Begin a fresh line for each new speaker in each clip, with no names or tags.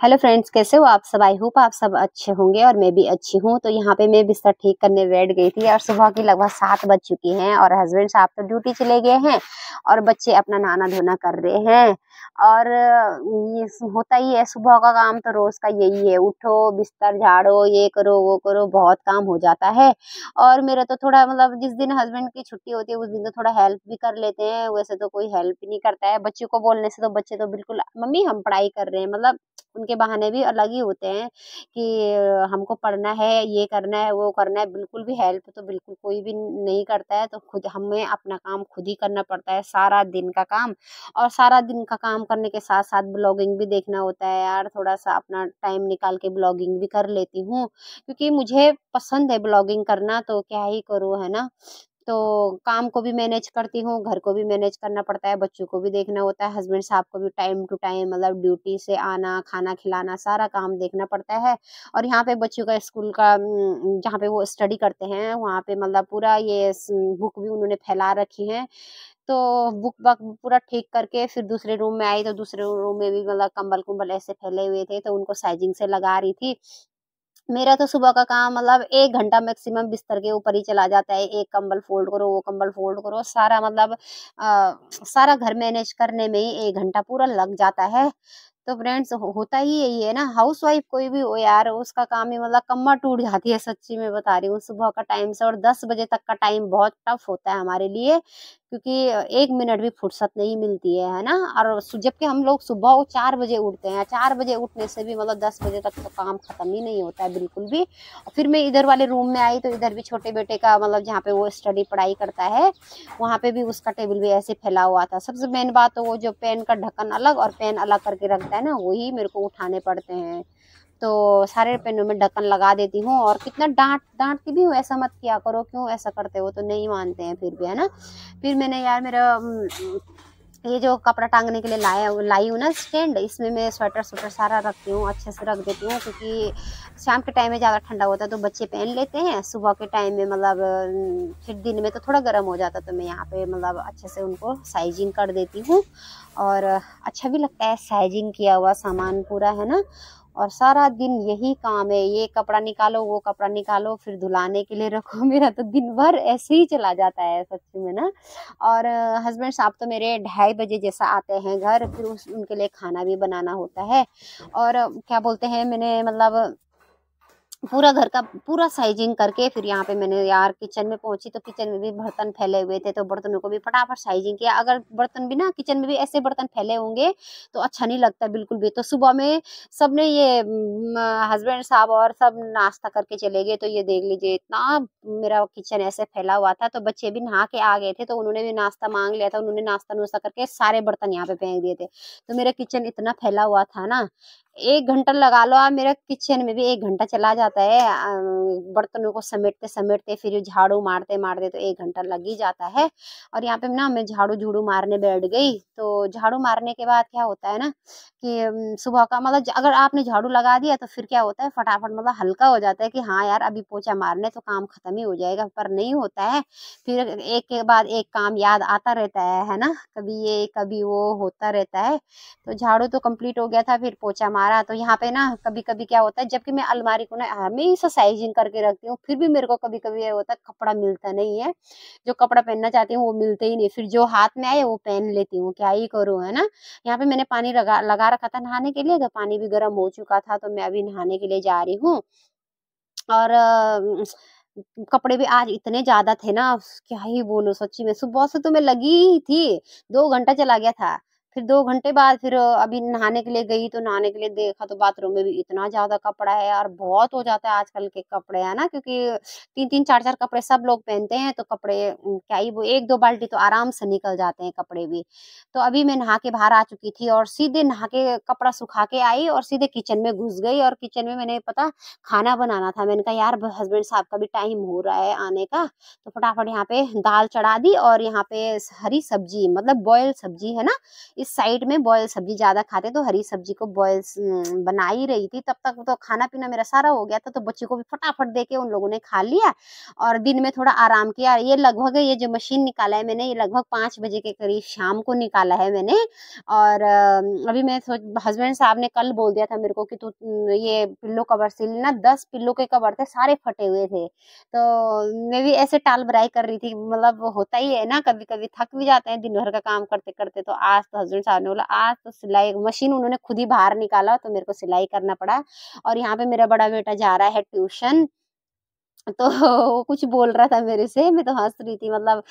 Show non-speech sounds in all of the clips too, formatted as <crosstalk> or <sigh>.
Hello friends, कैसे हो आप सब? आई होप आप सब अच्छे होंगे और मैं भी अच्छी हूँ। तो यहाँ पे मैं बिस्तर ठीक करने बैठ गई थी और सुबह की लगभग सात बज चुकी हैं और हस्बैंड साहब तो ड्यूटी चले गए हैं और बच्चे अपना नहाना धोना कर रहे हैं। और, ये होता ही है, सुबह का काम तो रोज का यही है। उठो, बिस्तर झाड़ो, ये करो, वो करो, बहुत काम हो जाता है। और मेरा तो थोड़ा मतलब जिस दिन हस्बैंड की छुट्टी होती है, उस दिन तो थोड़ा हेल्प भी कर लेते हैं। वैसे तो कोई हेल्प नहीं करता है। बच्चों को बोलने से तो बच्चे तो बिल्कुल, मम्मी, हम पढ़ाई कर रहे हैं। मतलब उनके बहाने भी अलग ही होते हैं कि हमको पढ़ना है, ये करना है, वो करना है, बिल्कुल भी हेल्प तो बिल्कुल कोई भी नहीं करता है तो खुद हमें अपना काम खुद ही करना पड़ता है, सारा दिन का काम। और सारा दिन का काम करने के साथ साथ ब्लॉगिंग भी देखना होता है यार थोड़ा सा अपना टाइम निकाल के ब्लॉगिंग भी कर लेती हूँ, क्योंकि मुझे पसंद है ब्लॉगिंग करना तो क्या ही करूँ, है ना? तो काम को भी मैनेज करती हूँ, घर को भी मैनेज करना पड़ता है, बच्चों को भी देखना होता है, हस्बैंड साहब को भी टाइम टू टाइम मतलब ड्यूटी से आना, खाना खिलाना, सारा काम देखना पड़ता है। और यहाँ पे बच्चों का स्कूल का जहाँ पे वो स्टडी करते हैं, वहाँ पे मतलब पूरा ये बुक भी उन्होंने फैला रखी है। तो बुक बक पूरा ठीक करके फिर दूसरे रूम में आई तो दूसरे रूम में भी मतलब कंबल कुंबल ऐसे फैले हुए थे तो उनको साइजिंग से लगा रही थी। मेरा तो सुबह का काम मतलब एक घंटा मैक्सिमम बिस्तर के ऊपर ही चला जाता है। एक कंबल फोल्ड करो वो कंबल फोल्ड करो सारा मतलब आ, सारा घर मैनेज करने में ही एक घंटा पूरा लग जाता है। तो फ्रेंड्स होता ही यही है ना। हाउस वाइफ कोई भी हो यार, उसका काम ही मतलब कमर टूट जाती है, सच्ची में बता रही हूँ। सुबह का टाइम से और दस बजे तक का टाइम बहुत टफ होता है हमारे लिए, क्योंकि एक मिनट भी फुर्सत नहीं मिलती है है ना? और जबकि हम लोग सुबह वो चार बजे उठते हैं। चार बजे उठने से भी मतलब दस बजे तक तो काम खत्म ही नहीं होता है बिल्कुल भी। फिर मैं इधर वाले रूम में आई तो इधर भी छोटे बेटे का मतलब जहाँ पे वो स्टडी पढ़ाई करता है, वहाँ पे भी उसका टेबल भी ऐसे फैला हुआ था। सबसे मेन बात तो वो जो पेन का ढक्कन अलग और पेन अलग करके रखता है। ना वही मेरे को उठाने पड़ते हैं। तो सारे पेनों में ढक्कन लगा देती हूँ और कितना डांट डांट के भी हूँ ऐसा मत किया करो क्यों ऐसा करते हो? तो नहीं मानते हैं फिर भी है ना? फिर मैंने यार मेरा ये जो कपड़ा टांगने के लिए लाया, लाई हूँ ना स्टैंड, इसमें मैं स्वेटर स्वेटर सारा रखती हूँ, अच्छे से रख देती हूँ, क्योंकि शाम के टाइम में ज़्यादा ठंडा होता है तो बच्चे पहन लेते हैं, सुबह के टाइम में मतलब फिर दिन में तो थोड़ा गर्म हो जाता तो मैं यहाँ पे मतलब अच्छे से उनको साइजिंग कर देती हूँ, और अच्छा भी लगता है, साइजिंग किया हुआ सामान पूरा, है ना? और सारा दिन यही काम है, ये कपड़ा निकालो, वो कपड़ा निकालो, फिर धुलाने के लिए रखो। <laughs> मेरा तो दिन भर ऐसे ही चला जाता है, सच्ची में ना। और हस्बैंड साहब तो मेरे ढाई बजे जैसा आते हैं घर, फिर उस, उनके लिए खाना भी बनाना होता है। और क्या बोलते हैं, मैंने मतलब पूरा घर का पूरा साइजिंग करके फिर यहाँ पे मैंने यार किचन में पहुँची तो किचन में भी बर्तन फैले हुए थे तो बर्तनों को भी फटाफट साइजिंग किया। अगर बर्तन भी ना किचन में भी ऐसे बर्तन फैले होंगे तो अच्छा नहीं लगता बिल्कुल भी। तो सुबह में सबने ये हस्बैंड साहब और सब नाश्ता करके चले गए। तो ये देख लीजिए इतना मेरा किचन ऐसे फैला हुआ था। तो बच्चे भी नहा के आ गए थे तो उन्होंने भी नाश्ता मांग लिया था। उन्होंने नाश्ता नुश्ता करके सारे बर्तन यहाँ पे फेंक दिए थे। तो मेरा किचन इतना फैला हुआ था ना एक घंटा लगा लो, आप मेरा किचन में भी एक घंटा चला जाता है। बर्तनों को समेटते समेटते, फिर झाड़ू मारते मारते तो एक घंटा लग ही जाता है। और यहाँ पे ना मैं झाड़ू झूड़ू मारने बैठ गई। तो झाड़ू मारने के बाद क्या होता है ना कि सुबह का मतलब अगर आपने झाड़ू लगा दिया तो फिर क्या होता है, फटाफट मतलब हल्का हो जाता है कि हाँ यार, अभी पोछा मारने तो काम खत्म ही हो जाएगा, पर नहीं होता है। फिर एक के बाद एक काम याद आता रहता है है ना? कभी ये, कभी वो होता रहता है। तो झाड़ू तो कंप्लीट हो गया था, फिर पोछा मार रहा तो यहाँ पे ना कभी कभी क्या होता है, जबकि मैं अलमारी को ना हमेशा साइजिंग करके रखती हूँ, फिर भी मेरे को कभी कभी ये होता है, कपड़ा मिलता नहीं है। जो कपड़ा पहनना चाहती हूँ, वो मिलते ही नहीं, फिर जो हाथ में आए, वो पहन लेती हूँ, क्या ही करूँ, है ना? यहाँ पे मैंने पानी लगा लगा रखा था नहाने के लिए तो पानी भी गर्म हो चुका था तो मैं अभी नहाने के लिए जा रही हूँ। और कपड़े भी आज इतने ज़्यादा थे ना, क्या ही बोलो, सच्ची में सुबह से तो मैं लगी ही थी, दो घंटा चला गया था। फिर दो घंटे बाद फिर अभी नहाने के लिए गई तो नहाने के लिए देखा तो बाथरूम में भी इतना ज़्यादा कपड़ा है यार, बहुत हो जाता है आजकल के कपड़े, है ना? क्योंकि तीन तीन चार चार कपड़े सब लोग पहनते हैं तो कपड़े क्या ही वो एक दो बाल्टी तो आराम से निकल जाते हैं कपड़े भी। तो अभी मैं नहा के बाहर आ चुकी थी और सीधे नहा के कपड़ा सुखा के आई और सीधे किचन में घुस गई और किचन में मैंने, पता, खाना बनाना था। मैंने कहा, यार हस्बैंड साहब का भी टाइम हो रहा है आने का। तो फटाफट यहाँ पे दाल चढ़ा दी और यहाँ पे हरी सब्ज़ी मतलब बॉयल सब्ज़ी, है ना? इस साइड में बॉयल सब्ज़ी ज़्यादा खाते तो हरी सब्ज़ी को बॉयल बना ही रही थी। तब तक तो खाना पीना मेरा सारा हो गया था तो बच्चों को भी फटाफट दे के उन लोगों ने खा लिया और दिन में थोड़ा आराम किया। ये लगभग ये जो मशीन निकाला है मैंने, ये लगभग पाँच बजे के करीब शाम को निकाला है मैंने और अभी मैं हस्बैंड साहब ने कल बोल दिया था मेरे को कि तू ये पिल्लो कवर सिल ना, दस पिल्लो के कवर थे, सारे फटे हुए थे। तो मैं भी ऐसे टाल बराई कर रही थी मतलब होता ही है ना कभी कभी थक भी जाते हैं, दिन भर का काम करते करते तो आज तो हस्बैंड साहब ने बोला आज तो सिलाई, मशीन उन्होंने खुद ही बाहर निकाला तो मेरे को सिलाई करना पड़ा और यहाँ पे मेरा बड़ा बेटा जा रहा है ट्यूशन तो वो कुछ बोल रहा था मेरे से, मैं तो हंस रही थी मतलब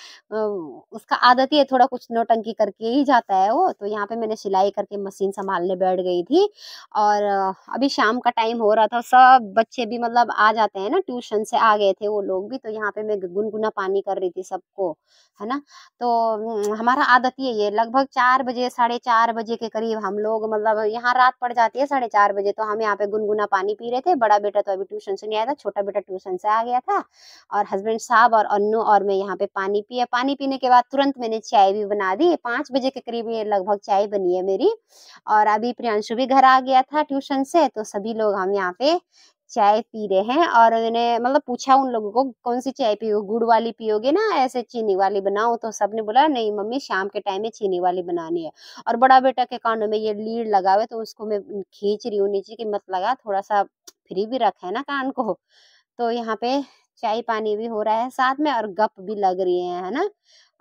उसका आदत ही है थोड़ा कुछ नोटंकी करके ही जाता है वो तो यहाँ पे मैंने सिलाई करके मशीन संभालने बैठ गई थी और अभी शाम का टाइम हो रहा था, सब बच्चे भी मतलब आ जाते हैं ना ट्यूशन से आ गए थे वो लोग भी तो यहाँ पे मैं गुनगुना पानी कर रही थी सबको, है ना? तो हमारा आदत ही है लगभग चार बजे, साढ़े चार बजे के करीब हम लोग मतलब यहाँ रात पड़ जाती है साढ़े चार बजे तो हम यहाँ पे गुनगुना पानी पी रहे थे, बड़ा बेटा तो अभी ट्यूशन से नहीं आया था, छोटा बेटा ट्यूशन से आ गया था और हस्बैंड साहब और अन्नू और मैं यहाँ पे पानी पिया पानी पीने के बाद तुरंत मैंने चाय भी बना दी। पाँच बजे के करीब ये लगभग चाय बनी है मेरी और अभी प्रियांशु भी घर आ गया था ट्यूशन से तो सभी लोग हम यहाँ पे चाय पी रहे हैं और मैंने मतलब पूछा उन लोगों को, कौन सी चाय पियो? गुड़ वाली पियोगे ना? ऐसे चीनी वाली बनाओ। तो सबने बोला, नहीं मम्मी, शाम के टाइम में चीनी वाली बनानी है। और बड़ा बेटा के कानों में ये लीड लगा हुआ तो उसको मैं खींच रही हूँ नीचे की मत लगा, थोड़ा सा फ्री भी रखा है ना कान को। तो यहाँ पे चाय पानी भी हो रहा है, साथ में और गप भी लग रही है है ना?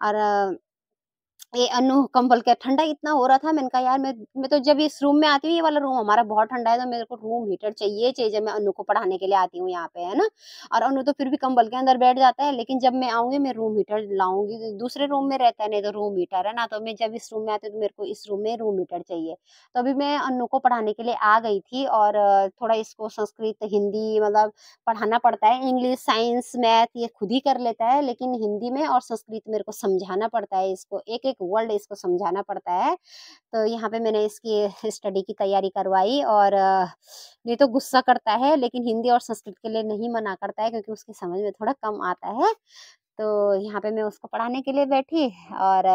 और ये अनु कंबल के, ठंडा इतना हो रहा था, मैंने कहा, यार, मैं मैं तो जब इस रूम में आती हूँ, ये वाला रूम हमारा बहुत ठंडा है तो मेरे को रूम हीटर चाहिए चाहिए, जब मैं अनु को पढ़ाने के लिए आती हूँ यहाँ पे, है ना? और अनु तो फिर भी कंबल के अंदर बैठ जाता है, लेकिन जब मैं आऊँगी, मैं रूम हीटर लाऊँगी तो दूसरे रूम में रहता है, नहीं तो रूम हीटर है ना तो मैं जब इस रूम में आती हूँ तो मेरे को इस रूम में रूम हीटर चाहिए। तो अभी मैं अनु को पढ़ाने के लिए आ गई थी और थोड़ा इसको संस्कृत, हिंदी मतलब पढ़ाना पड़ता है इंग्लिश साइंस मैथ ये खुद ही कर लेता है, लेकिन हिंदी में और संस्कृत मेरे को समझाना पड़ता है इसको एक एक वर्ड इसको समझाना पड़ता है। तो यहाँ पे मैंने इसकी <laughs> स्टडी की तैयारी करवाई और ये तो गुस्सा करता है, लेकिन हिंदी और संस्कृत के लिए नहीं मना करता है, क्योंकि उसकी समझ में थोड़ा कम आता है। तो यहाँ पे मैं उसको पढ़ाने के लिए बैठी और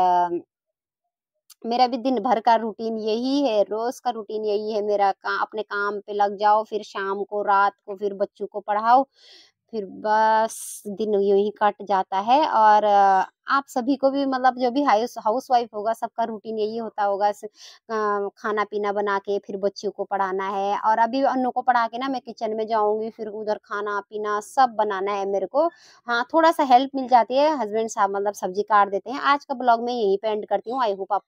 मेरा भी दिन भर का रूटीन यही है, रोज का रूटीन यही है मेरा का, अपने काम पे लग जाओ, फिर शाम को, रात को, फिर बच्चों को पढ़ाओ। फिर बस दिन यूँ ही कट जाता है और आप सभी को भी मतलब जो भी हाउस हाउस वाइफ होगा सबका रूटीन यही होता होगा खाना पीना बना के फिर बच्चियों को पढ़ाना है और अभी अन्नों को पढ़ा के ना मैं किचन में जाऊँगी फिर उधर खाना पीना सब बनाना है मेरे को। हाँ थोड़ा सा हेल्प मिल जाती है, हस्बैंड साहब मतलब सब्ज़ी काट देते हैं। आज का ब्लॉग में यही पे एंड करती हूँ। आई होप आप